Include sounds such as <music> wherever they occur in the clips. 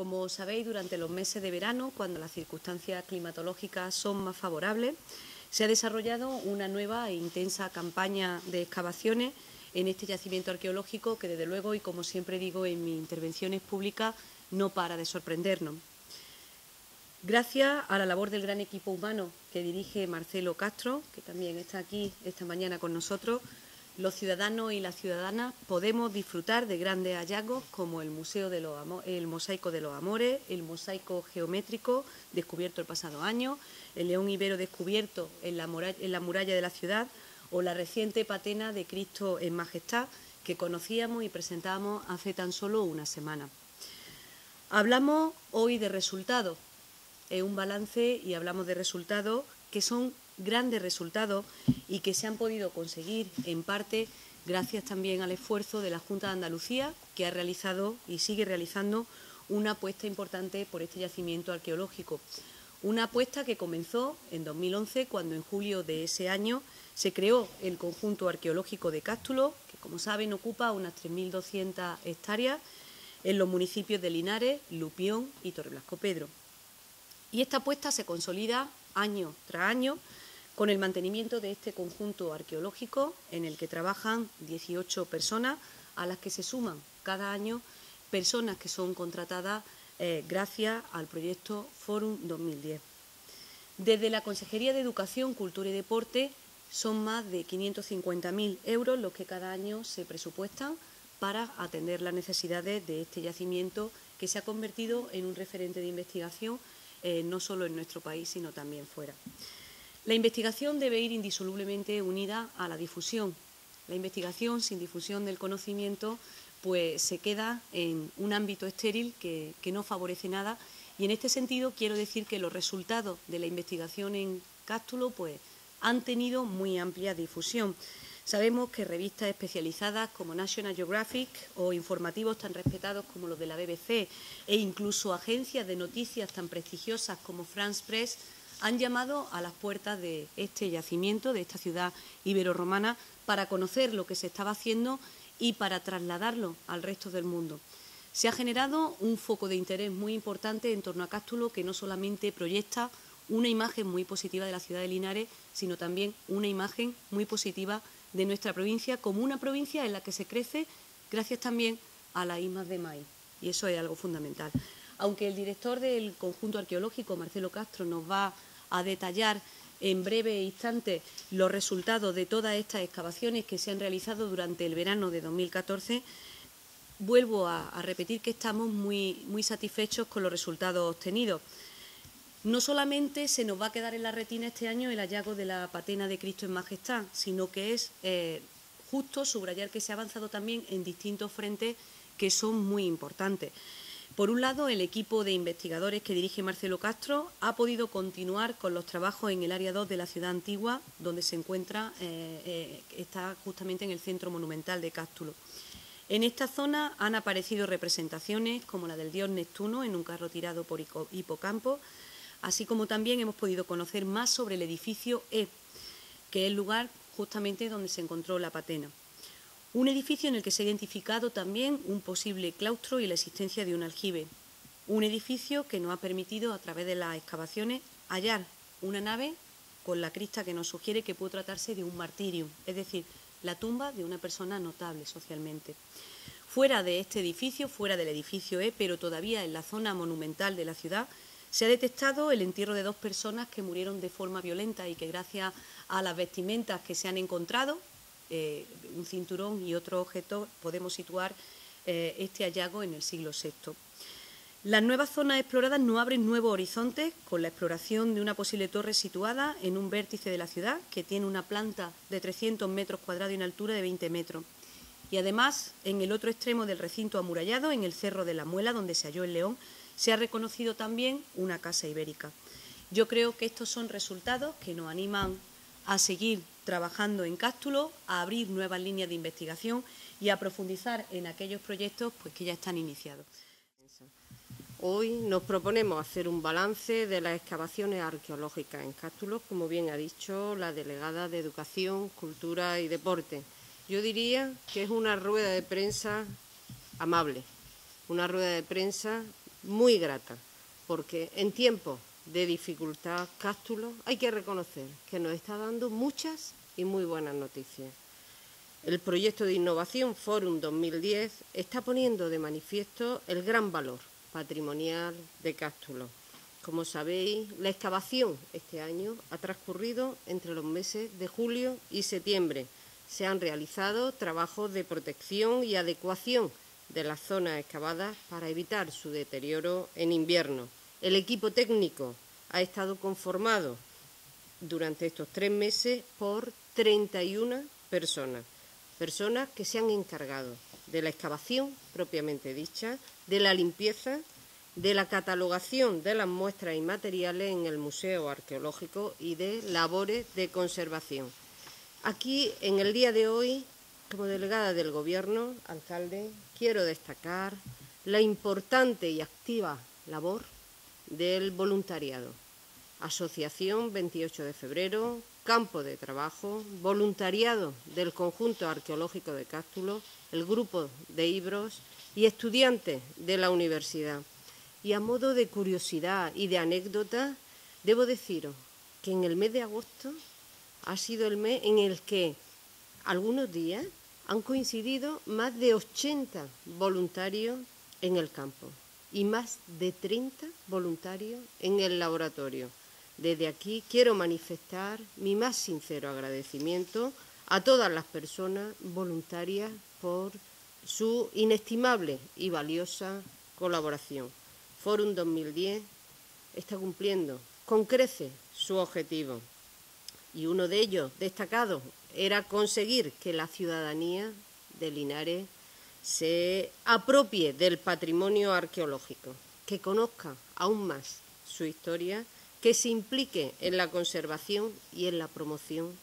Como sabéis, durante los meses de verano, cuando las circunstancias climatológicas son más favorables, se ha desarrollado una nueva e intensa campaña de excavaciones en este yacimiento arqueológico que, desde luego, y como siempre digo en mis intervenciones públicas, no para de sorprendernos. Gracias a la labor del gran equipo humano que dirige Marcelo Castro, que también está aquí esta mañana con nosotros, los ciudadanos y las ciudadanas podemos disfrutar de grandes hallazgos como el Museo Mosaico de los Amores, el mosaico geométrico descubierto el pasado año, el león ibero descubierto en la, en la muralla de la ciudad o la reciente patena de Cristo en Majestad que conocíamos y presentábamos hace tan solo una semana. Hablamos hoy de resultados, es un balance y hablamos de resultados que son grandes resultados y que se han podido conseguir en parte gracias también al esfuerzo de la Junta de Andalucía, que ha realizado y sigue realizando una apuesta importante por este yacimiento arqueológico. Una apuesta que comenzó en 2011, cuando en julio de ese año se creó el conjunto arqueológico de Cástulo, que como saben ocupa unas 3.200 hectáreas en los municipios de Linares, Lupión y Torreblasco Pedro. Y esta apuesta se consolida año tras año con el mantenimiento de este conjunto arqueológico en el que trabajan 18 personas a las que se suman cada año personas que son contratadas eh, gracias al proyecto Forum 2010. Desde la Consejería de Educación, Cultura y Deporte son más de 550.000 euros los que cada año se presupuestan para atender las necesidades de este yacimiento que se ha convertido en un referente de investigación eh, no solo en nuestro país, sino también fuera. La investigación debe ir indisolublemente unida a la difusión. La investigación sin difusión del conocimiento pues se queda en un ámbito estéril que, que no favorece nada y en este sentido quiero decir que los resultados de la investigación en Cástulo pues han tenido muy amplia difusión. Sabemos que revistas especializadas como National Geographic o informativos tan respetados como los de la BBC e incluso agencias de noticias tan prestigiosas como France Press han llamado a las puertas de este yacimiento, de esta ciudad ibero-romana, para conocer lo que se estaba haciendo y para trasladarlo al resto del mundo. Se ha generado un foco de interés muy importante en torno a Cástulo que no solamente proyecta una imagen muy positiva de la ciudad de Linares, sino también una imagen muy positiva de nuestra provincia como una provincia en la que se crece gracias también a las ismas de maíz. Y eso es algo fundamental. Aunque el director del conjunto arqueológico, Marcelo Castro, nos va a detallar en breve instante los resultados de todas estas excavaciones que se han realizado durante el verano de 2014, vuelvo a, repetir que estamos muy, muy satisfechos con los resultados obtenidos. No solamente se nos va a quedar en la retina este año el hallazgo de la patena de Cristo en Majestad, sino que es eh, justo subrayar que se ha avanzado también en distintos frentes que son muy importantes. Por un lado, el equipo de investigadores que dirige Marcelo Castro ha podido continuar con los trabajos en el área 2 de la ciudad antigua, donde se encuentra, eh, eh, está justamente en el centro monumental de Cástulo. En esta zona han aparecido representaciones como la del dios Neptuno en un carro tirado por hipocampo, así como también hemos podido conocer más sobre el edificio E, que es el lugar justamente donde se encontró la patena. Un edificio en el que se ha identificado también un posible claustro y la existencia de un aljibe. Un edificio que nos ha permitido, a través de las excavaciones, hallar una nave con la crista que nos sugiere que puede tratarse de un martirio, es decir, la tumba de una persona notable socialmente. Fuera de este edificio, fuera del edificio E, pero todavía en la zona monumental de la ciudad, se ha detectado el entierro de dos personas que murieron de forma violenta y que gracias a las vestimentas que se han encontrado, eh, un cinturón y otro objeto, podemos situar eh, este hallazgo en el siglo VI. Las nuevas zonas exploradas no abren nuevos horizontes con la exploración de una posible torre situada en un vértice de la ciudad que tiene una planta de 300 metros cuadrados y una altura de 20 metros. Y además, en el otro extremo del recinto amurallado, en el Cerro de la Muela, donde se halló el león, se ha reconocido también una casa ibérica. Yo creo que estos son resultados que nos animan a seguir trabajando en Cástulo, a abrir nuevas líneas de investigación y a profundizar en aquellos proyectos pues, que ya están iniciados. Hoy nos proponemos hacer un balance de las excavaciones arqueológicas en Cástulo, como bien ha dicho la delegada de Educación, Cultura y Deporte. Yo diría que es una rueda de prensa amable, una rueda de prensa muy grata, porque en tiempos de dificultad Cástulo hay que reconocer que nos está dando muchas y muy buenas noticias. El proyecto de innovación Forum 2010 está poniendo de manifiesto el gran valor patrimonial de Cástulo. Como sabéis, la excavación este año ha transcurrido entre los meses de julio y septiembre. Se han realizado trabajos de protección y adecuación de las zonas excavadas para evitar su deterioro en invierno. El equipo técnico ha estado conformado durante estos tres meses por 31 personas personas que se han encargado de la excavación propiamente dicha, de la limpieza, de la catalogación de las muestras y materiales en el Museo Arqueológico y de labores de conservación. Aquí, en el día de hoy, como delegada del Gobierno, alcalde, quiero destacar la importante y activa labor del voluntariado. Asociación 28 de febrero, campo de trabajo, voluntariado del conjunto arqueológico de Cástulo, el grupo de Ibros y estudiantes de la universidad. Y a modo de curiosidad y de anécdota, debo deciros que en el mes de agosto ha sido el mes en el que algunos días han coincidido más de 80 voluntarios en el campo y más de 30 voluntarios en el laboratorio. Desde aquí quiero manifestar mi más sincero agradecimiento a todas las personas voluntarias por su inestimable y valiosa colaboración. Forum 2010 está cumpliendo con crece su objetivo y uno de ellos destacado era conseguir que la ciudadanía de Linares se apropie del patrimonio arqueológico, que conozca aún más su historia que se implique en la conservación y en la promoción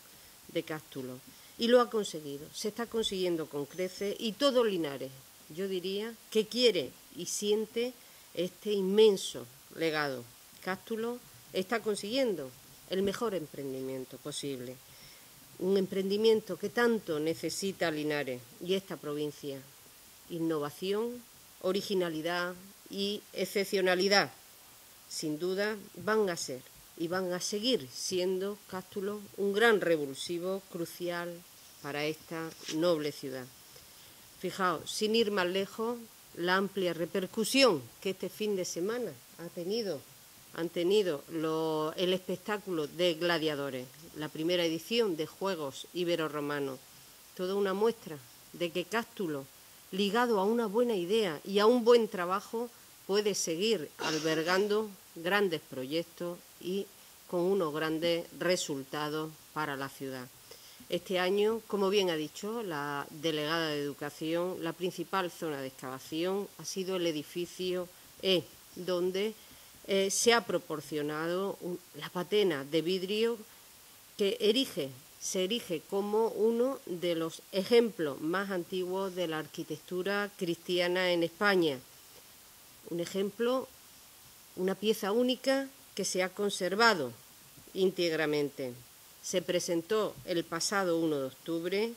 de Cástulo. Y lo ha conseguido, se está consiguiendo con creces y todo Linares, yo diría, que quiere y siente este inmenso legado. Cástulo está consiguiendo el mejor emprendimiento posible, un emprendimiento que tanto necesita Linares y esta provincia. Innovación, originalidad y excepcionalidad sin duda van a ser y van a seguir siendo Cástulo un gran revulsivo crucial para esta noble ciudad. Fijaos, sin ir más lejos, la amplia repercusión que este fin de semana ha tenido, han tenido el espectáculo de gladiadores, la primera edición de Juegos Ibero-Romanos, toda una muestra de que Cástulo, ligado a una buena idea y a un buen trabajo, puede seguir albergando grandes proyectos y con unos grandes resultados para la ciudad. Este año, como bien ha dicho la delegada de Educación, la principal zona de excavación ha sido el edificio E, donde eh, se ha proporcionado la patena de vidrio que erige, se erige como uno de los ejemplos más antiguos de la arquitectura cristiana en España un ejemplo, una pieza única que se ha conservado íntegramente. Se presentó el pasado 1 de octubre,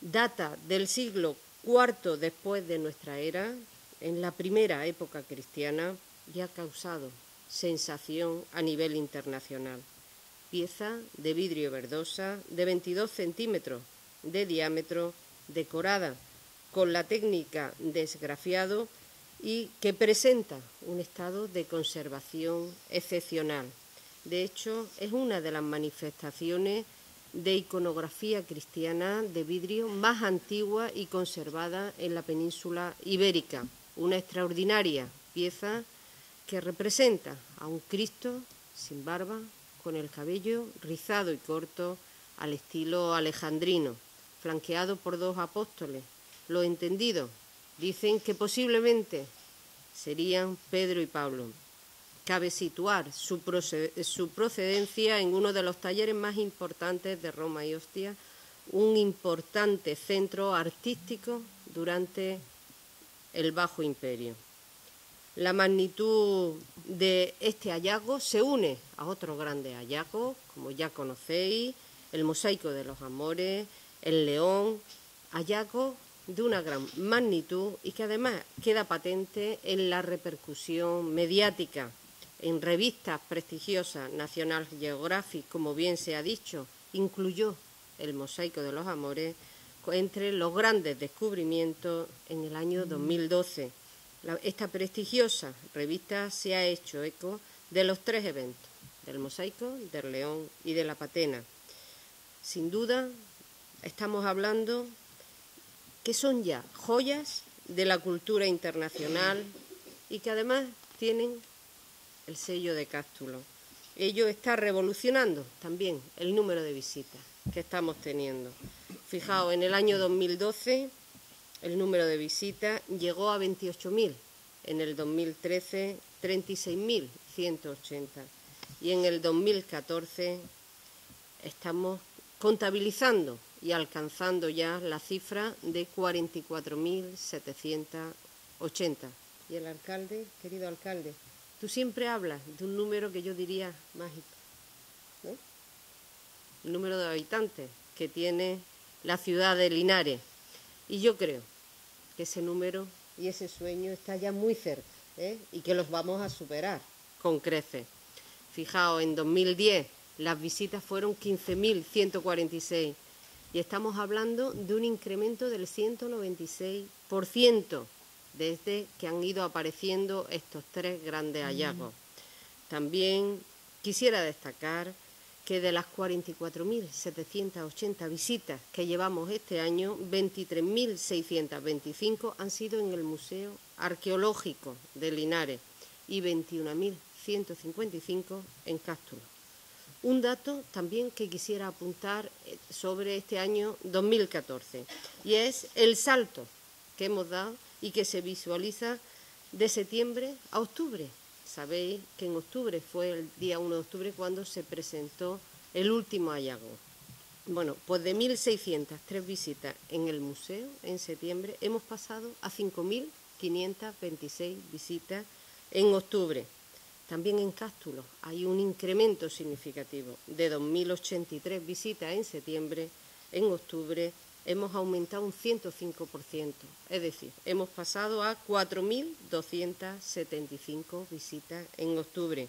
data del siglo IV después de nuestra era, en la primera época cristiana, y ha causado sensación a nivel internacional. Pieza de vidrio verdosa de 22 centímetros de diámetro, decorada con la técnica de esgrafiado y que presenta un estado de conservación excepcional. De hecho, es una de las manifestaciones de iconografía cristiana de vidrio más antigua y conservada en la península ibérica. Una extraordinaria pieza que representa a un Cristo sin barba, con el cabello rizado y corto al estilo alejandrino, flanqueado por dos apóstoles, lo entendido Dicen que posiblemente serían Pedro y Pablo. Cabe situar su, procedencia en uno de los talleres más importantes de Roma y Ostia, un importante centro artístico durante el Bajo Imperio. La magnitud de este hallazgo se une a otros grandes hallazgos, como ya conocéis, el mosaico de los amores, el león, hallazgos de una gran magnitud y que además queda patente en la repercusión mediática en revistas prestigiosas, National Geographic, como bien se ha dicho, incluyó el Mosaico de los Amores entre los grandes descubrimientos en el año 2012. Esta prestigiosa revista se ha hecho eco de los tres eventos, del Mosaico, del León y de la Patena. Sin duda, estamos hablando que son ya joyas de la cultura internacional y que además tienen el sello de Cástulo. Ello está revolucionando también el número de visitas que estamos teniendo. Fijaos, en el año 2012 el número de visitas llegó a 28.000, en el 2013 36.180 y en el 2014 estamos contabilizando y alcanzando ya la cifra de 44.780. Y el alcalde, querido alcalde, tú siempre hablas de un número que yo diría mágico. El número de habitantes que tiene la ciudad de Linares. Y yo creo que ese número y ese sueño está ya muy cerca ¿eh? y que los vamos a superar con creces. Fijaos, en 2010 las visitas fueron 15.146 y estamos hablando de un incremento del 196% desde que han ido apareciendo estos tres grandes hallazgos. También quisiera destacar que de las 44.780 visitas que llevamos este año, 23.625 han sido en el Museo Arqueológico de Linares y 21.155 en Cástulo. Un dato también que quisiera apuntar eh, sobre este año 2014 y es el salto que hemos dado y que se visualiza de septiembre a octubre. Sabéis que en octubre fue el día 1 de octubre cuando se presentó el último hallazgo. Bueno, pues de 1.603 visitas en el museo en septiembre hemos pasado a 5.526 visitas en octubre. También en Cástulo hay un incremento significativo de 2.083 visitas en septiembre. En octubre hemos aumentado un 105%, es decir, hemos pasado a 4.275 visitas en octubre.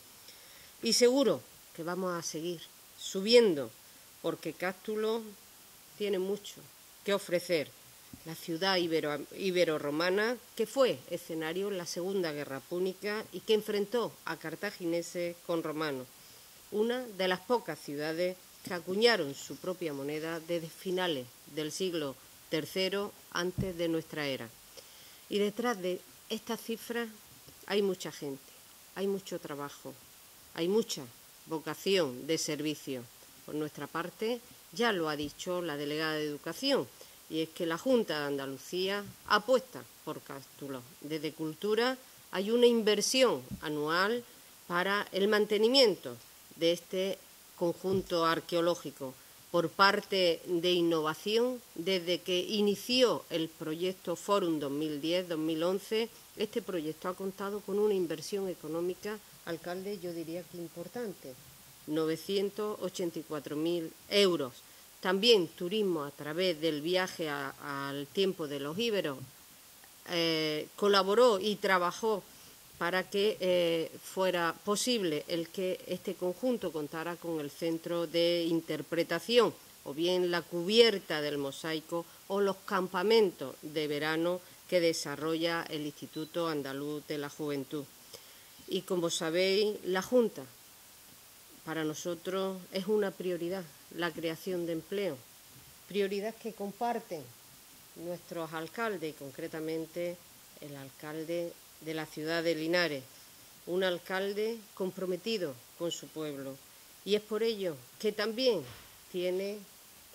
Y seguro que vamos a seguir subiendo, porque Cástulo tiene mucho que ofrecer. La ciudad ibero-romana, que fue escenario en la Segunda Guerra Púnica y que enfrentó a cartagineses con romanos, una de las pocas ciudades que acuñaron su propia moneda desde finales del siglo III antes de nuestra era. Y detrás de estas cifras hay mucha gente, hay mucho trabajo, hay mucha vocación de servicio. Por nuestra parte, ya lo ha dicho la delegada de Educación, y es que la Junta de Andalucía apuesta por Cástulo. Desde Cultura hay una inversión anual para el mantenimiento de este conjunto arqueológico. Por parte de innovación, desde que inició el proyecto Forum 2010-2011, este proyecto ha contado con una inversión económica, alcalde, yo diría que importante, 984.000 euros también turismo a través del viaje al tiempo de los íberos eh, colaboró y trabajó para que eh, fuera posible el que este conjunto contara con el centro de interpretación o bien la cubierta del mosaico o los campamentos de verano que desarrolla el Instituto Andaluz de la Juventud. Y como sabéis, la Junta para nosotros es una prioridad la creación de empleo, prioridad que comparten nuestros alcaldes y concretamente el alcalde de la ciudad de Linares, un alcalde comprometido con su pueblo y es por ello que también tiene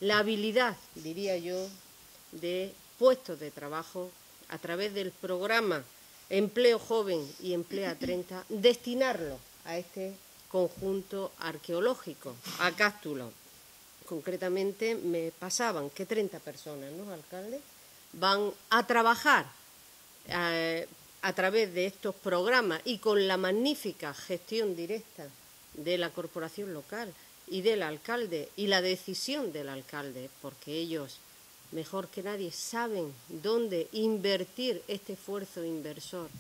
la habilidad, diría yo, de puestos de trabajo a través del programa Empleo Joven y Emplea 30, <laughs> destinarlo a este conjunto arqueológico, a Cástulo. Concretamente me pasaban que 30 personas, ¿no, alcalde? Van a trabajar eh, a través de estos programas y con la magnífica gestión directa de la corporación local y del alcalde y la decisión del alcalde, porque ellos mejor que nadie, saben dónde invertir este esfuerzo inversor,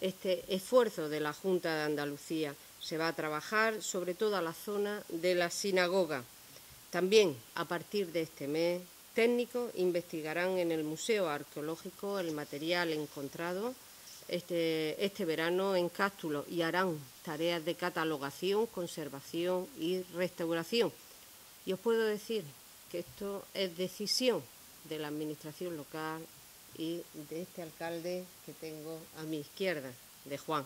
este esfuerzo de la Junta de Andalucía. Se va a trabajar sobre toda la zona de la sinagoga. También, a partir de este mes, técnicos investigarán en el Museo Arqueológico el material encontrado este, este verano en Cástulo y harán tareas de catalogación, conservación y restauración. Y os puedo decir que esto es decisión de la Administración local y de este alcalde que tengo a mi izquierda, de Juan.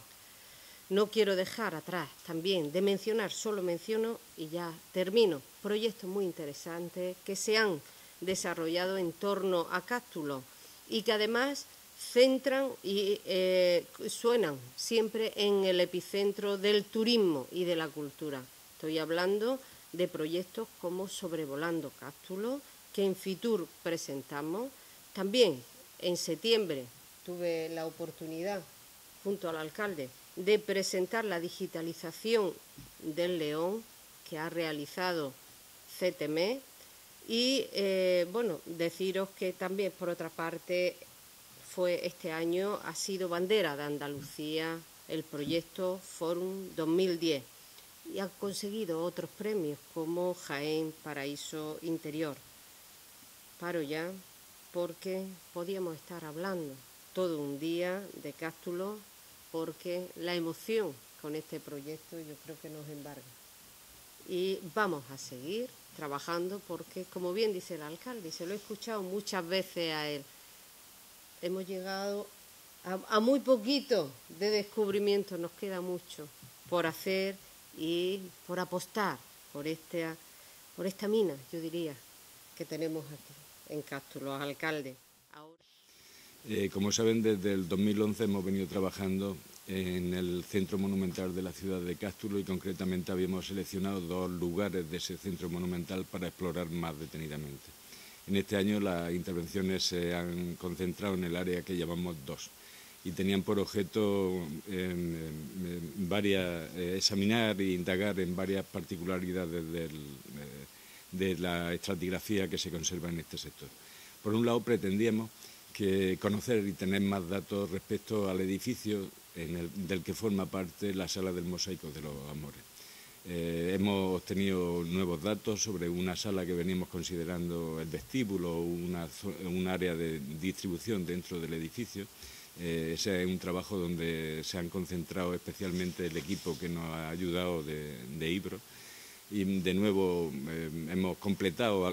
No quiero dejar atrás también de mencionar, solo menciono y ya termino, proyectos muy interesantes que se han desarrollado en torno a Cástulo y que además centran y eh, suenan siempre en el epicentro del turismo y de la cultura. Estoy hablando de proyectos como Sobrevolando Cástulo, que en Fitur presentamos. También en septiembre tuve la oportunidad, junto al alcalde, de presentar la digitalización del León que ha realizado CTM y, eh, bueno, deciros que también, por otra parte, fue este año, ha sido bandera de Andalucía el proyecto Forum 2010 y ha conseguido otros premios como Jaén Paraíso Interior. Paro ya porque podíamos estar hablando todo un día de Cástulo porque la emoción con este proyecto yo creo que nos embarga. Y vamos a seguir trabajando porque, como bien dice el alcalde, se lo he escuchado muchas veces a él, hemos llegado a, muy poquito de descubrimiento, nos queda mucho por hacer y por apostar por esta, por esta mina, yo diría, que tenemos aquí en Castro, los. Eh, como saben, desde el 2011 hemos venido trabajando en el centro monumental de la ciudad de Cástulo y concretamente habíamos seleccionado dos lugares de ese centro monumental para explorar más detenidamente. En este año las intervenciones se han concentrado en el área que llamamos dos y tenían por objeto varias, eh, examinar e indagar en varias particularidades eh, de la estratigrafía que se conserva en este sector. Por un lado pretendíamos conocer y tener más datos respecto al edificio del que forma parte la sala del mosaico de los amores. Eh, hemos obtenido nuevos datos sobre una sala que veníamos considerando el vestíbulo, una, un área de distribución dentro del edificio. Eh, ese es un trabajo donde se han concentrado especialmente el equipo que nos ha ayudado de, Ibro. Y de nuevo eh, hemos completado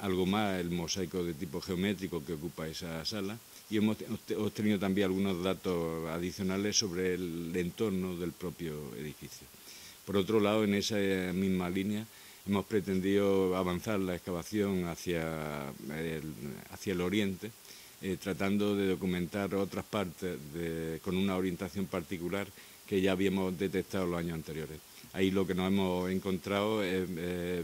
algo más el mosaico de tipo geométrico que ocupa esa sala y hemos obtenido también algunos datos adicionales sobre el entorno del propio edificio. Por otro lado, en esa misma línea, hemos pretendido avanzar la excavación hacia el, hacia el oriente, eh, tratando de documentar otras partes con una orientación particular que ya habíamos detectado los años anteriores. Ahí lo que nos hemos encontrado es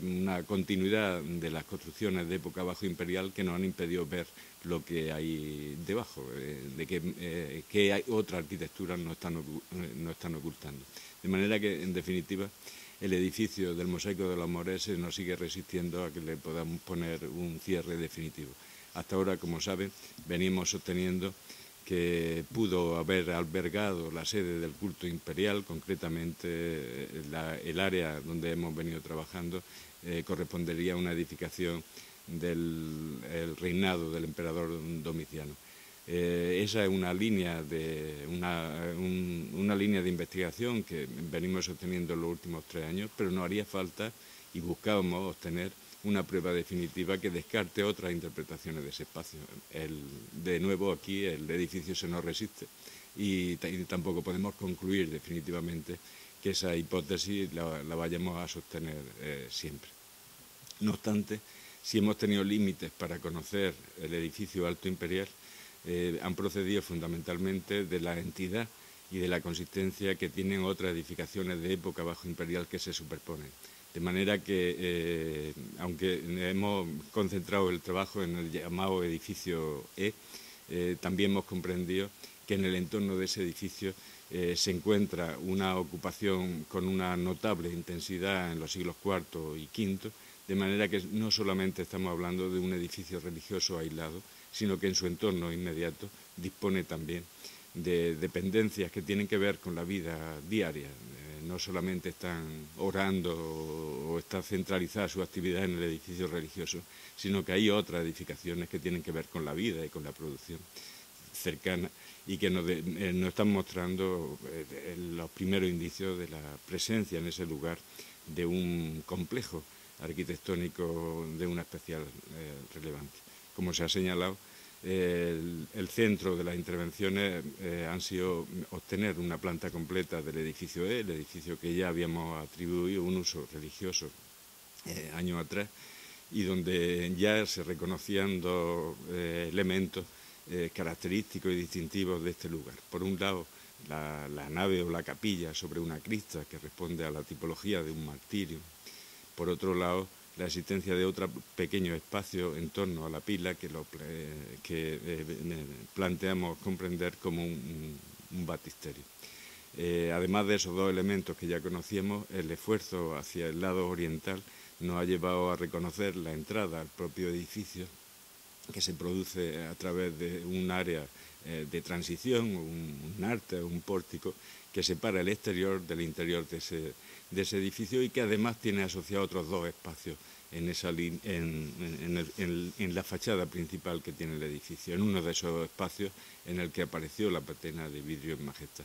una continuidad de las construcciones de época bajo imperial que nos han impedido ver lo que hay debajo, eh, de que, eh, que hay otra arquitectura nos están, nos están ocultando. De manera que, en definitiva, el edificio del Mosaico de los Moreses nos sigue resistiendo a que le podamos poner un cierre definitivo. Hasta ahora, como saben, venimos sosteniendo que pudo haber albergado la sede del culto imperial, concretamente eh, el área donde hemos venido trabajando, eh, correspondería a una edificación del reinado del emperador Domiciano. Eh, esa es una línea, de, una, línea de investigación que venimos sosteniendo en los últimos tres años, pero no haría falta y buscábamos obtener una prueba definitiva que descarte otras interpretaciones de ese espacio. de nuevo aquí el edificio se nos resiste y, tampoco podemos concluir definitivamente que esa hipótesis la, vayamos a sostener eh, siempre. No obstante, si hemos tenido límites para conocer el edificio Alto Imperial, eh, han procedido fundamentalmente de la entidad y de la consistencia que tienen otras edificaciones de época bajo imperial que se superponen. De manera que, eh, aunque hemos concentrado el trabajo en el llamado edificio E, eh, también hemos comprendido que en el entorno de ese edificio se encuentra una ocupación con una notable intensidad en los siglos IV y V De manera que no solamente estamos hablando de un edificio religioso aislado, sino que en su entorno inmediato dispone también de dependencias que tienen que ver con la vida diaria. Eh, no solamente están orando o, está centralizada su actividad en el edificio religioso, sino que hay otras edificaciones que tienen que ver con la vida y con la producción cercana y que nos, eh, están mostrando eh, los primeros indicios de la presencia en ese lugar de un complejo arquitectónico de una especial relevancia. Como se ha señalado, el, centro de las intervenciones eh, han sido obtener una planta completa del edificio E, el edificio que ya habíamos atribuido un uso religioso eh, años atrás y donde ya se reconocían dos eh, elementos característicos y distintivos de este lugar. Por un lado, la, nave o la capilla sobre una crista que responde a la tipología de un martirio. Por otro lado, la existencia de otro pequeño espacio en torno a la pila que, lo, que eh, planteamos comprender como un, batisterio. Eh, además de esos dos elementos que ya conocíamos, el esfuerzo hacia el lado oriental nos ha llevado a reconocer la entrada al propio edificio que se produce a través de un área eh, de transición, un, un arte, un pórtico, que separa el exterior del interior de ese, de ese edificio y que además tiene asociado otros dos espacios en, esa en, la fachada principal que tiene el edificio, en uno de esos espacios en el que apareció la patena de vidrio en Majestad.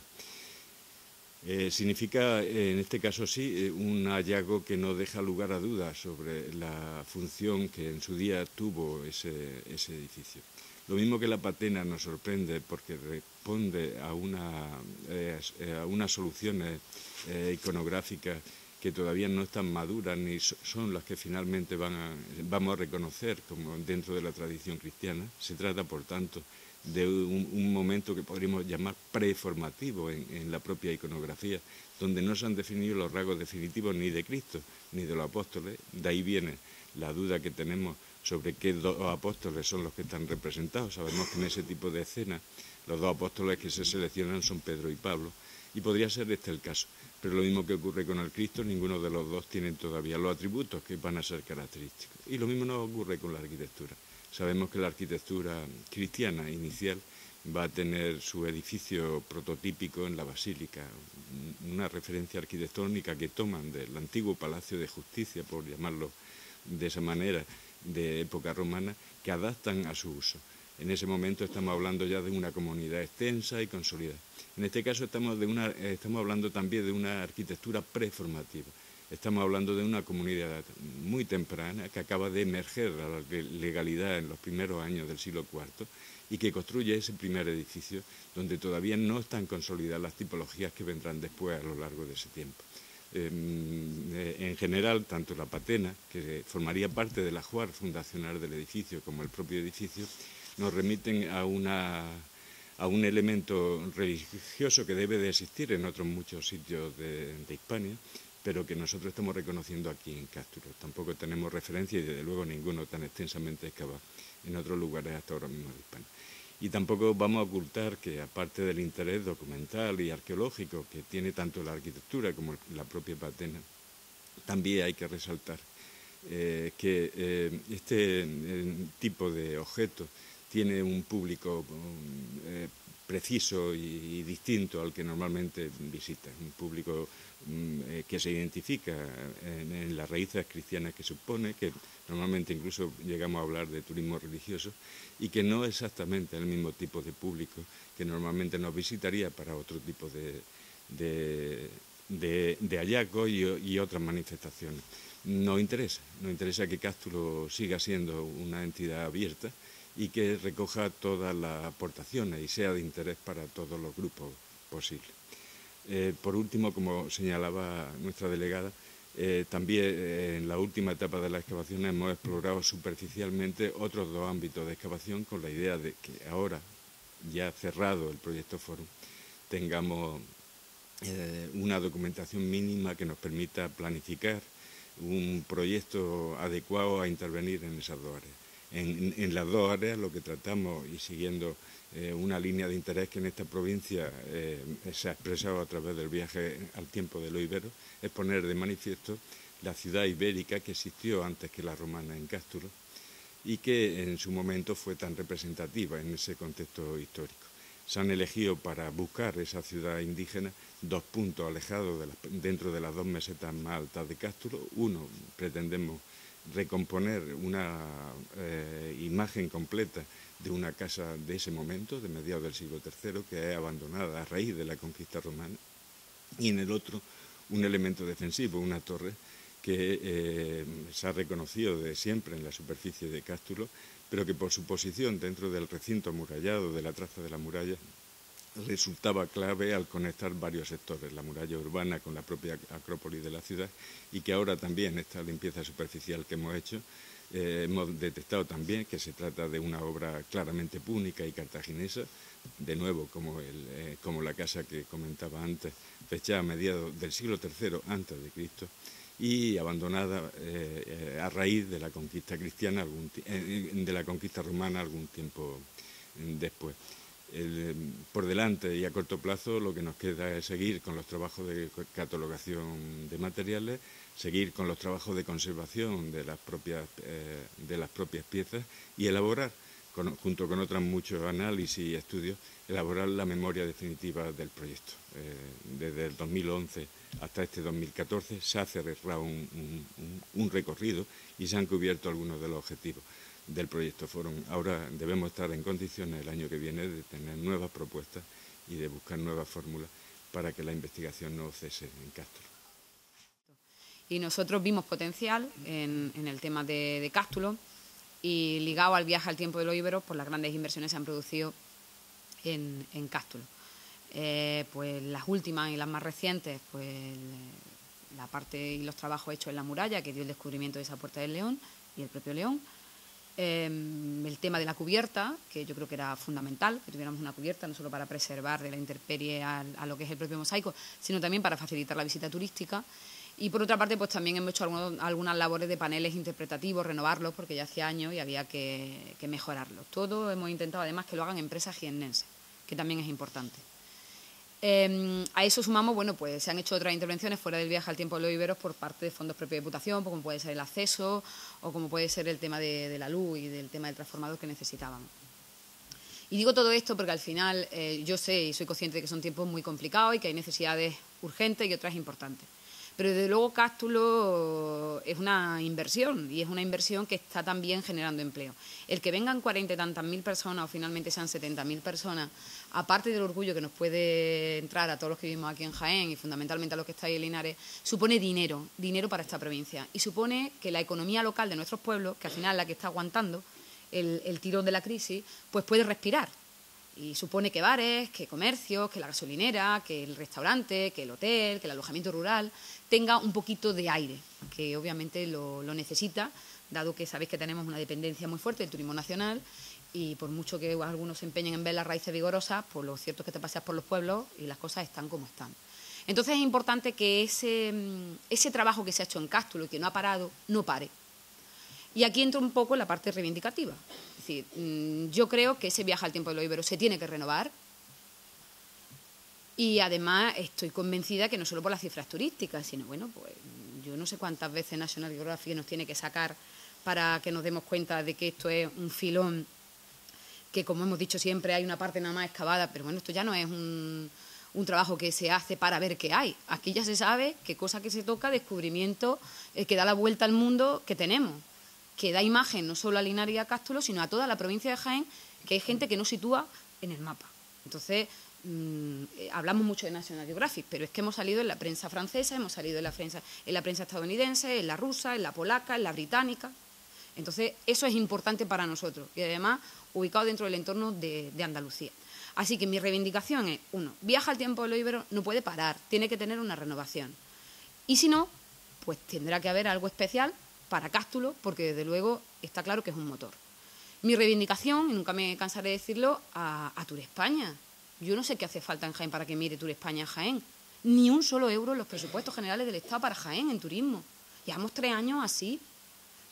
Eh, significa, en este caso sí, eh, un hallazgo que no deja lugar a dudas sobre la función que en su día tuvo ese, edificio. Lo mismo que la patena nos sorprende porque responde a, una, eh, a unas soluciones iconográficas que todavía no están maduras ni son las que finalmente van vamos a reconocer como dentro de la tradición cristiana. Se trata, por tanto, de un, momento que podríamos llamar preformativo en, en, la propia iconografía, donde no se han definido los rasgos definitivos ni de Cristo ni de los apóstoles. De ahí viene la duda que tenemos sobre qué dos apóstoles son los que están representados. Sabemos que en ese tipo de escenas los dos apóstoles que se seleccionan son Pedro y Pablo, y podría ser este el caso. Pero lo mismo que ocurre con el Cristo, ninguno de los dos tiene todavía los atributos que van a ser característicos. Y lo mismo nos ocurre con la arquitectura. Sabemos que la arquitectura cristiana inicial va a tener su edificio prototípico en la basílica, una referencia arquitectónica que toman del antiguo Palacio de Justicia, por llamarlo de esa manera, de época romana, que adaptan a su uso. En ese momento estamos hablando ya de una comunidad extensa y consolidada. En este caso estamos, de una, estamos hablando también de una arquitectura preformativa. Estamos hablando de una comunidad muy temprana que acaba de emerger a la legalidad en los primeros años del siglo IV y que construye ese primer edificio donde todavía no están consolidadas las tipologías que vendrán después a lo largo de ese tiempo. Em, eh, en general, tanto la patena, que formaría parte del ajuar fundacional del edificio, como el propio edificio, nos remiten a un elemento religioso que debe de existir en otros muchos sitios de, Hispania, pero que nosotros estamos reconociendo aquí en Cástulo. Tampoco tenemos referencia y desde luego ninguno tan extensamente excavado en otros lugares hasta ahora mismo de Hispania. Y tampoco vamos a ocultar que aparte del interés documental y arqueológico que tiene tanto la arquitectura como la propia patena, también hay que resaltar eh, que eh, este eh, tipo de objetos tiene un público preciso y, distinto al que normalmente visita, un público que se identifica en, las raíces cristianas que supone, que normalmente incluso llegamos a hablar de turismo religioso, y que no exactamente el mismo tipo de público que normalmente nos visitaría para otro tipo de, de, y, y otras manifestaciones. Nos interesa, nos interesa que Cástulo siga siendo una entidad abierta, y que recoja todas las aportaciones y sea de interés para todos los grupos posibles. Eh, por último, como señalaba nuestra delegada, eh, también eh, en la última etapa de la excavación hemos explorado superficialmente otros dos ámbitos de excavación con la idea de que ahora, ya cerrado el proyecto Forum, tengamos una documentación mínima que nos permita planificar un proyecto adecuado a intervenir en esas dos áreas en, las dos áreas lo que tratamos y siguiendo eh, una línea de interés que en esta provincia eh, se ha expresado a través del viaje al tiempo de lo ibero, es poner de manifiesto la ciudad ibérica que existió antes que la romana en Cástulo y que en su momento fue tan representativa en ese contexto histórico. Se han elegido para buscar esa ciudad indígena dos puntos alejados dentro de las dos mesetas más altas de Cástulo. Uno, pretendemos recomponer una eh, imagen completa de una casa de ese momento, de mediados del siglo III, que es abandonada a raíz de la conquista romana, y en el otro un elemento defensivo, una torre que eh, se ha reconocido de siempre en la superficie de Cástulo, pero que por su posición dentro del recinto amurallado de la traza de la muralla resultaba clave al conectar varios sectores, la muralla urbana con la propia acrópolis de la ciudad y que ahora también esta limpieza superficial que hemos hecho eh, hemos detectado también que se trata de una obra claramente púnica y cartaginesa, de nuevo como, eh, como la casa que comentaba antes, fechada a mediados del siglo III antes de Cristo y abandonada eh, a raíz de la conquista cristiana, de la conquista romana algún tiempo después por delante y a corto plazo lo que nos queda es seguir con los trabajos de catalogación de materiales, seguir con los trabajos de conservación de las propias, eh, de las propias piezas y elaborar, junto con otros muchos análisis y estudios, elaborar la memoria definitiva del proyecto. Eh, desde el 2011 hasta este 2014 se ha cerrado un recorrido y se han cubierto algunos de los objetivos del proyecto Forum. Ahora debemos estar en condiciones el año que viene de tener nuevas propuestas y de buscar nuevas fórmulas para que la investigación no cese en Cástulo. Y nosotros vimos potencial en, el tema de, Cástulo y ligado al viaje al tiempo de los íberos, pues las grandes inversiones se han producido en, Cástulo. Eh, pues las últimas y las más recientes, pues la parte y los trabajos hechos en la muralla, que dio el descubrimiento de esa puerta del león y el propio león, Em, el tema de la cubierta, que yo creo que era fundamental, que tuviéramos una cubierta no solo para preservar de la intemperie a, lo que es el propio mosaico, sino también para facilitar la visita turística. Y por otra parte, pues también hemos hecho algunas labores de paneles interpretativos, renovarlos, porque ya hacía años y había que, que mejorarlos. Todo hemos intentado además que lo hagan empresas jiennenses, que también es importante. Em, a eso sumamos, bueno, pues se han hecho otras intervenciones fuera del viaje al tiempo de los iberos por parte de fondos propios de Diputación, como puede ser el acceso o como puede ser el tema de, la luz y del tema del transformador que necesitaban. Y digo todo esto porque al final eh, yo sé y soy consciente de que son tiempos muy complicados y que hay necesidades urgentes y otras importantes. Pero desde luego Cástulo es una inversión y es una inversión que está también generando empleo. El que vengan cuarenta y tantas mil personas o finalmente sean setenta mil personas, aparte del orgullo que nos puede entrar a todos los que vivimos aquí en Jaén y fundamentalmente a los que estáis en Linares, supone dinero, dinero para esta provincia. Y supone que la economía local de nuestros pueblos, que al final es la que está aguantando el, el tirón de la crisis, pues puede respirar y supone que bares, que comercios, que la gasolinera, que el restaurante, que el hotel, que el alojamiento rural tenga un poquito de aire, que obviamente lo, necesita, dado que sabéis que tenemos una dependencia muy fuerte del turismo nacional y por mucho que algunos se empeñen en ver las raíces vigorosas, pues lo cierto es que te paseas por los pueblos y las cosas están como están. Entonces es importante que ese, ese trabajo que se ha hecho en Cástulo y que no ha parado, no pare. Y aquí entra un poco la parte reivindicativa. Es decir, mm, yo creo que ese viaje al tiempo de los iberos se tiene que renovar. Y además estoy convencida que no solo por las cifras turísticas, sino, bueno, pues yo no sé cuántas veces National Geographic nos tiene que sacar para que nos demos cuenta de que esto es un filón que, como hemos dicho siempre, hay una parte nada más excavada, pero bueno, esto ya no es un, trabajo que se hace para ver qué hay. Aquí ya se sabe qué cosa que se toca, descubrimiento eh, que da la vuelta al mundo que tenemos que da imagen no solo a Linares y a Cástulo, sino a toda la provincia de Jaén, que hay gente que no sitúa en el mapa. Entonces, mm, eh, hablamos mucho de National Geographic, pero es que hemos salido en la prensa francesa, hemos salido en la prensa, en la prensa estadounidense, en la rusa, en la polaca, en la británica. Entonces, eso es importante para nosotros y además ubicado dentro del entorno de, Andalucía. Así que mi reivindicación es, uno, viaja al tiempo de los íberos, no puede parar, tiene que tener una renovación. Y si no, pues tendrá que haber algo especial para Cástulo, porque desde luego está claro que es un motor. Mi reivindicación, y nunca me cansaré de decirlo, a, a Tour España. Yo no sé qué hace falta en Jaén para que mire Tour España a Jaén. Ni un solo euro en los presupuestos generales del Estado para Jaén en turismo. Llevamos tres años así.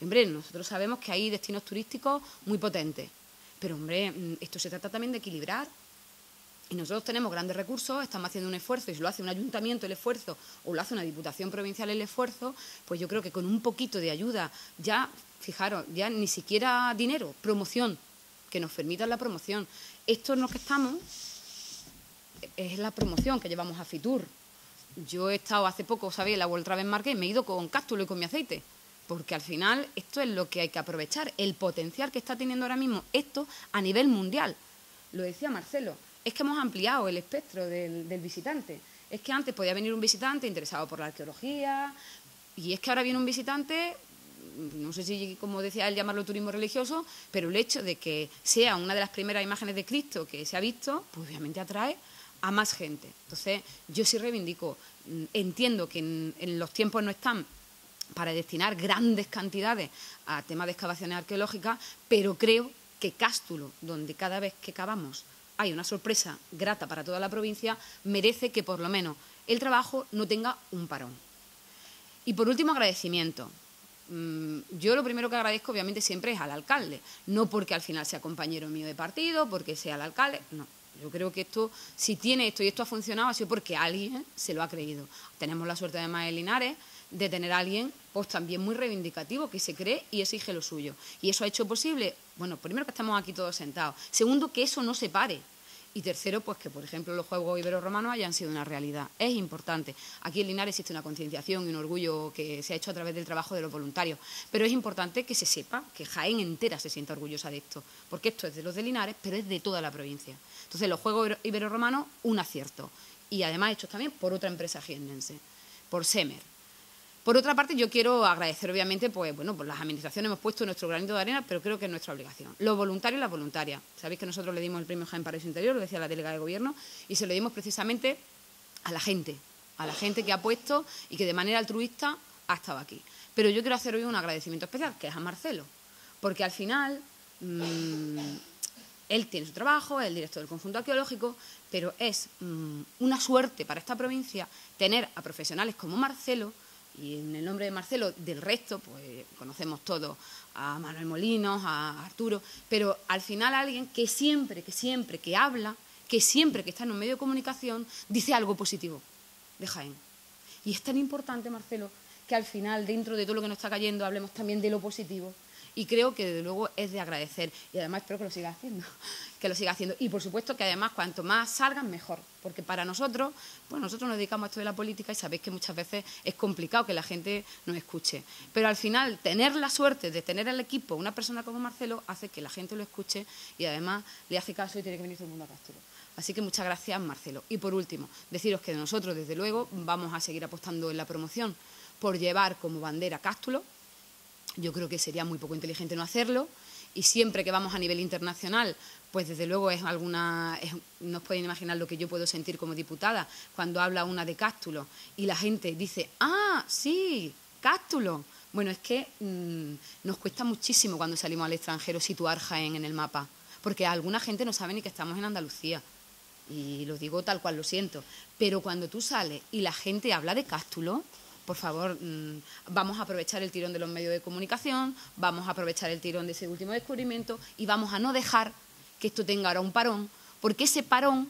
hombre, nosotros sabemos que hay destinos turísticos muy potentes. Pero, hombre, mm, esto se trata también de equilibrar. y nosotros tenemos grandes recursos, estamos haciendo un esfuerzo, y si lo hace un ayuntamiento el esfuerzo o lo hace una diputación provincial el esfuerzo, pues yo creo que con un poquito de ayuda, ya, fijaros, ya ni siquiera dinero, promoción, que nos permita la promoción. Esto en lo que estamos es la promoción que llevamos a Fitur. Yo he estado hace poco, ¿sabéis?, la Travel Market y me he ido con cástulo y con mi aceite porque al final esto es lo que hay que aprovechar, el potencial que está teniendo ahora mismo esto a nivel mundial. Lo decía Marcelo, es que hemos ampliado el espectro del, visitante. Es que antes podía venir un visitante interesado por la arqueología y es que ahora viene un visitante no sé si, como decía él, llamarlo turismo religioso, pero el hecho de que sea una de las primeras imágenes de Cristo que se ha visto, pues obviamente atrae a más gente. Entonces, yo sí reivindico, mm, entiendo que en, los tiempos no están para destinar grandes cantidades a temas de excavaciones arqueológicas, pero creo que Cástulo, donde cada vez que cavamos hay una sorpresa grata para toda la provincia, merece que por lo menos el trabajo no tenga un parón. Y por último, agradecimiento. Mm, yo lo primero que agradezco obviamente siempre es al alcalde, no porque al final sea compañero mío de partido, porque sea el alcalde, no. Yo creo que esto, si tiene esto y esto ha funcionado, ha sido porque alguien se lo ha creído. Tenemos la suerte de Linares de tener a alguien pues también muy reivindicativo, que se cree y exige lo suyo. Y eso ha hecho posible, bueno, primero que estamos aquí todos sentados, segundo que eso no se pare. Y tercero, pues que, por ejemplo, los Juegos Ibero-Romanos hayan sido una realidad. Es importante. Aquí en Linares existe una concienciación y un orgullo que se ha hecho a través del trabajo de los voluntarios. Pero es importante que se sepa, que Jaén entera se sienta orgullosa de esto. Porque esto es de los de Linares, pero es de toda la provincia. Entonces, los Juegos Ibero-Romanos, un acierto. Y además hechos también por otra empresa jiennense, por Semer. Por otra parte, yo quiero agradecer, obviamente, pues bueno, pues las administraciones hemos puesto nuestro granito de arena, pero creo que es nuestra obligación. Los voluntarios y las voluntarias. Sabéis que nosotros le dimos el premio Jaén Paraíso Interior, lo decía la delegada de gobierno, y se lo dimos precisamente a la gente, a la gente que ha puesto y que de manera altruista ha estado aquí. Pero yo quiero hacer hoy un agradecimiento especial, que es a Marcelo, porque al final mm, él tiene su trabajo, es el director del conjunto arqueológico, pero es mm, una suerte para esta provincia tener a profesionales como Marcelo y en el nombre de Marcelo, del resto, pues conocemos todos a Manuel Molinos, a Arturo, pero al final alguien que siempre, que siempre que habla, que siempre que está en un medio de comunicación, dice algo positivo de Jaén. Y es tan importante, Marcelo, que al final, dentro de todo lo que nos está cayendo, hablemos también de lo positivo y creo que desde luego es de agradecer y además espero que lo siga haciendo, <laughs> que lo siga haciendo y por supuesto que además cuanto más salgan mejor, porque para nosotros, pues nosotros nos dedicamos a esto de la política y sabéis que muchas veces es complicado que la gente nos escuche, pero al final tener la suerte de tener al equipo una persona como Marcelo hace que la gente lo escuche y además le hace caso y tiene que venir todo el mundo a Castro. Así que muchas gracias, Marcelo. Y por último, deciros que nosotros, desde luego, vamos a seguir apostando en la promoción por llevar como bandera Cástulo, yo creo que sería muy poco inteligente no hacerlo y siempre que vamos a nivel internacional, pues desde luego es alguna, no os pueden imaginar lo que yo puedo sentir como diputada cuando habla una de Cástulo y la gente dice, ah, sí, Cástulo. Bueno, es que mm, nos cuesta muchísimo cuando salimos al extranjero situar Jaén en el mapa, porque alguna gente no sabe ni que estamos en Andalucía. Y lo digo tal cual lo siento. Pero cuando tú sales y la gente habla de Cástulo, por favor, mm, vamos a aprovechar el tirón de los medios de comunicación, vamos a aprovechar el tirón de ese último descubrimiento y vamos a no dejar que esto tenga ahora un parón, porque ese parón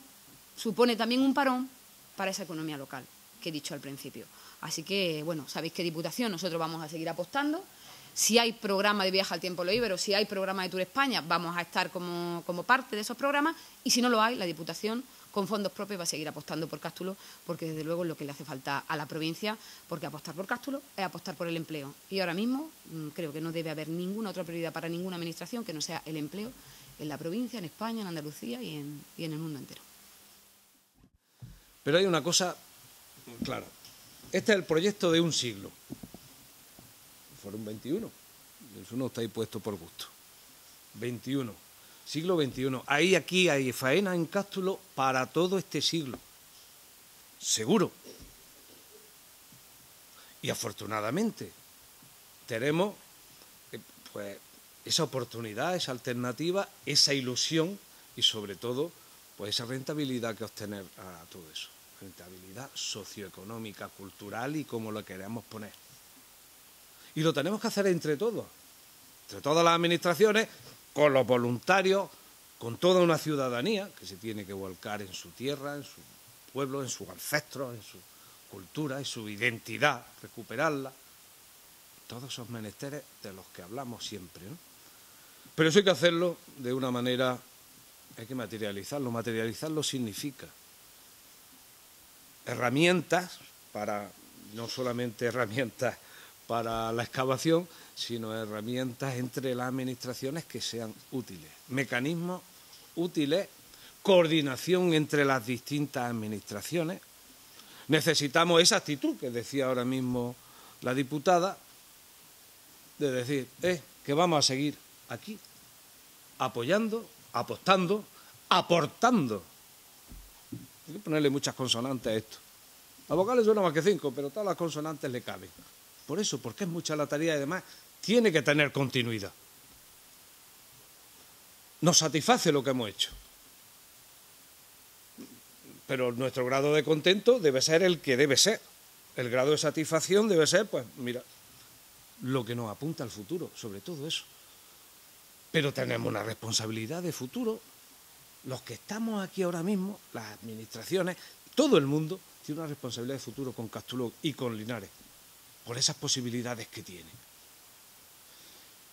supone también un parón para esa economía local que he dicho al principio. Así que, bueno, sabéis que Diputación nosotros vamos a seguir apostando. Si hay programa de viaje al tiempo lo ibero, si hay programa de Tour España, vamos a estar como, como parte de esos programas. Y si no lo hay, la Diputación con fondos propios va a seguir apostando por Cástulo, porque desde luego es lo que le hace falta a la provincia, porque apostar por Cástulo es apostar por el empleo. Y ahora mismo mm, creo que no debe haber ninguna otra prioridad para ninguna administración que no sea el empleo en la provincia, en España, en Andalucía y en, el mundo entero. Pero hay una cosa clara. Este es el proyecto de un siglo. Fueron 21. Eso no está ahí puesto por gusto. 21 siglo XXI. Ahí aquí hay faena en Cástulo para todo este siglo. Seguro. Y afortunadamente tenemos eh, pues, esa oportunidad, esa alternativa, esa ilusión y sobre todo pues esa rentabilidad que obtener a todo eso. Rentabilidad socioeconómica, cultural y como lo queremos poner. Y lo tenemos que hacer entre todos, entre todas las administraciones con los voluntarios, con toda una ciudadanía que se tiene que volcar en su tierra, en su pueblo, en sus ancestros, en su cultura, en su identidad, recuperarla. Todos esos menesteres de los que hablamos siempre. Pero eso hay que hacerlo de una manera, hay que materializarlo. Materializarlo significa herramientas para, no solamente herramientas para la excavación, sino herramientas entre las administraciones que sean útiles, mecanismos útiles, coordinación entre las distintas administraciones. Necesitamos esa actitud que decía ahora mismo la diputada, de decir, eh, que vamos a seguir aquí, apoyando, apostando, aportando. Hay que ponerle muchas consonantes a esto. A vocales suena más que cinco, pero todas las consonantes le caben. Por eso, porque es mucha la tarea y además tiene que tener continuidad. Nos satisface lo que hemos hecho. Pero nuestro grado de contento debe ser el que debe ser. El grado de satisfacción debe ser, pues, mira, lo que nos apunta al futuro, sobre todo eso. Pero tenemos una responsabilidad de futuro. Los que estamos aquí ahora mismo, las administraciones, todo el mundo tiene una responsabilidad de futuro con Castulo y con Linares por esas posibilidades que tiene.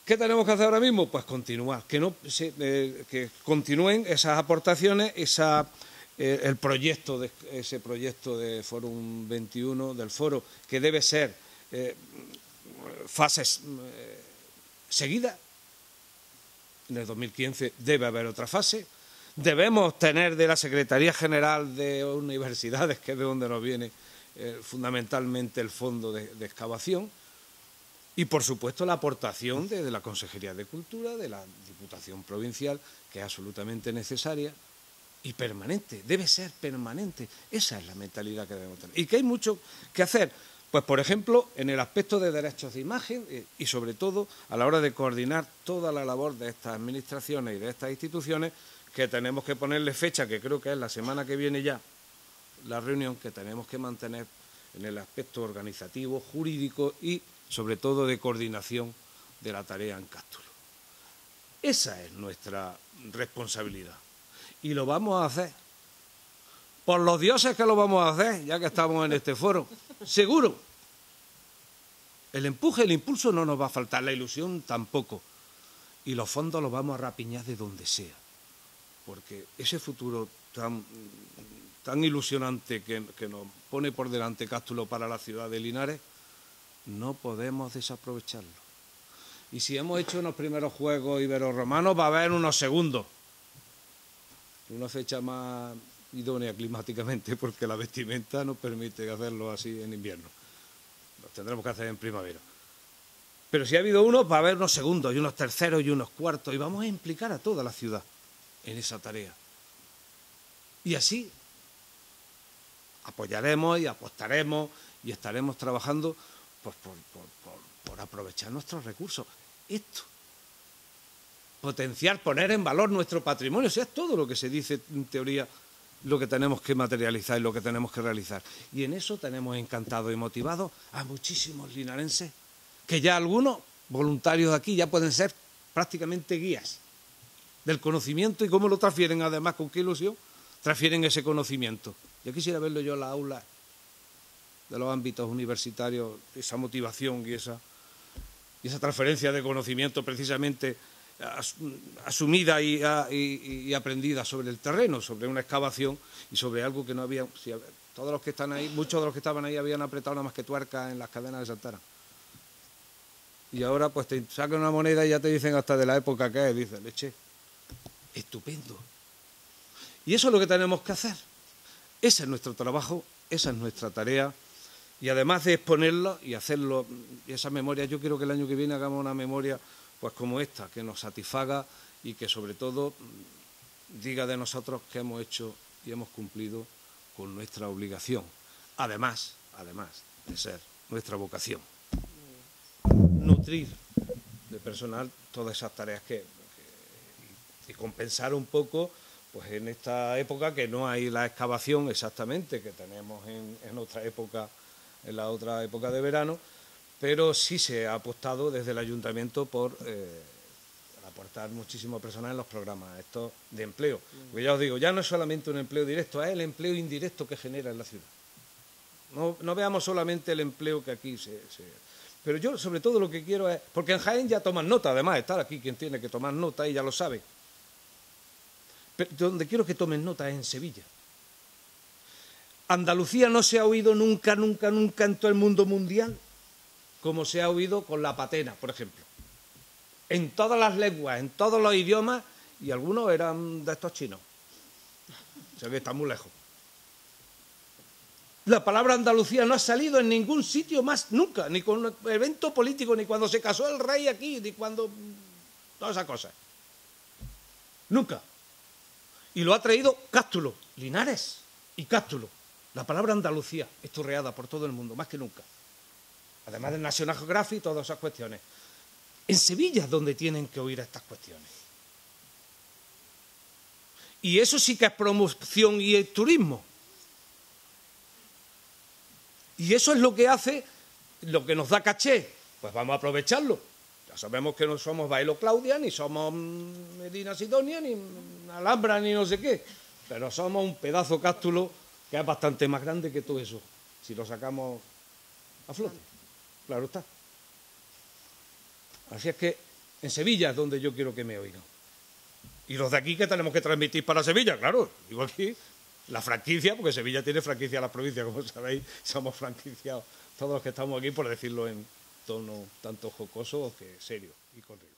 ¿Qué tenemos que hacer ahora mismo? Pues continuar, que, eh, continúen esas aportaciones, esa, eh, el proyecto ese proyecto de Fórum 21, del foro, que debe ser eh, fases seguidas. En el 2015 debe haber otra fase. Debemos tener de la Secretaría General de Universidades, que es de donde nos viene eh, fundamentalmente el fondo de, excavación y, por supuesto, la aportación de, la Consejería de Cultura, de la Diputación Provincial, que es absolutamente necesaria y permanente, debe ser permanente. Esa es la mentalidad que debemos tener. Y que hay mucho que hacer. Pues, por ejemplo, en el aspecto de derechos de imagen eh, y, sobre todo, a la hora de coordinar toda la labor de estas administraciones y de estas instituciones, que tenemos que ponerle fecha, que creo que es la semana que viene ya, la reunión que tenemos que mantener en el aspecto organizativo, jurídico y, sobre todo, de coordinación de la tarea en Cástulo. Esa es nuestra responsabilidad. Y lo vamos a hacer. Por los dioses que lo vamos a hacer, ya que estamos en este foro. Seguro. El empuje, el impulso no nos va a faltar, la ilusión tampoco. Y los fondos los vamos a rapiñar de donde sea. Porque ese futuro tan ilusionante que, nos pone por delante Cástulo para la ciudad de Linares, no podemos desaprovecharlo. Y si hemos hecho unos primeros juegos ibero-romanos, va a haber unos segundos. Una fecha más idónea climáticamente, porque la vestimenta no permite hacerlo así en invierno. Lo tendremos que hacer en primavera. Pero si ha habido uno, va a haber unos segundos y unos terceros y unos cuartos, y vamos a implicar a toda la ciudad en esa tarea. Y así apoyaremos y apostaremos y estaremos trabajando pues, por, aprovechar nuestros recursos. Esto, potenciar, poner en valor nuestro patrimonio, o sea, es todo lo que se dice en teoría lo que tenemos que materializar y lo que tenemos que realizar. Y en eso tenemos encantado y motivado a muchísimos linarenses, que ya algunos voluntarios de aquí ya pueden ser prácticamente guías del conocimiento y cómo lo transfieren además, con qué ilusión transfieren ese conocimiento. Yo quisiera verlo yo en la aula de los ámbitos universitarios, esa motivación y esa, y esa transferencia de conocimiento precisamente asumida y, aprendida sobre el terreno, sobre una excavación y sobre algo que no había... todos los que están ahí, muchos de los que estaban ahí habían apretado nada más que tuerca en las cadenas de Santana. Y ahora pues te sacan una moneda y ya te dicen hasta de la época que es, dicen, leche, estupendo. Y eso es lo que tenemos que hacer. Ese es nuestro trabajo, esa es nuestra tarea. Y además de exponerlo y hacerlo, y esa memoria, yo quiero que el año que viene hagamos una memoria pues como esta, que nos satisfaga y que sobre todo diga de nosotros que hemos hecho y hemos cumplido con nuestra obligación. Además, además de ser nuestra vocación. Nutrir de personal todas esas tareas que, y compensar un poco pues en esta época que no hay la excavación exactamente que tenemos en, otra época, en la otra época de verano, pero sí se ha apostado desde el ayuntamiento por eh, aportar muchísimo personal en los programas estos de empleo. Porque ya os digo, ya no es solamente un empleo directo, es el empleo indirecto que genera en la ciudad. No, no veamos solamente el empleo que aquí se, Pero yo sobre todo lo que quiero es, porque en Jaén ya toman nota, además, estar aquí quien tiene que tomar nota y ya lo sabe. Pero donde quiero que tomen nota es en Sevilla. Andalucía no se ha oído nunca, nunca, nunca en todo el mundo mundial como se ha oído con la patena, por ejemplo. En todas las lenguas, en todos los idiomas, y algunos eran de estos chinos. O sea que está muy lejos. La palabra Andalucía no ha salido en ningún sitio más nunca, ni con un evento político, ni cuando se casó el rey aquí, ni cuando... todas esas cosas. Nunca. Y lo ha traído Cástulo, Linares y Cástulo. La palabra Andalucía esturreada por todo el mundo, más que nunca. Además del National Geographic y todas esas cuestiones. En Sevilla es donde tienen que oír estas cuestiones. Y eso sí que es promoción y turismo. Y eso es lo que hace, lo que nos da caché. Pues vamos a aprovecharlo. Ya sabemos que no somos Bailo Claudia, ni somos Medina Sidonia, ni Alhambra, ni no sé qué. Pero somos un pedazo cástulo que es bastante más grande que todo eso, si lo sacamos a flote. Claro está. Así es que en Sevilla es donde yo quiero que me oigan. Y los de aquí que tenemos que transmitir para Sevilla, claro, digo aquí la franquicia, porque Sevilla tiene franquicia a la provincia, como sabéis, somos franquiciados todos los que estamos aquí, por decirlo en tono tanto jocoso que serio y correcto.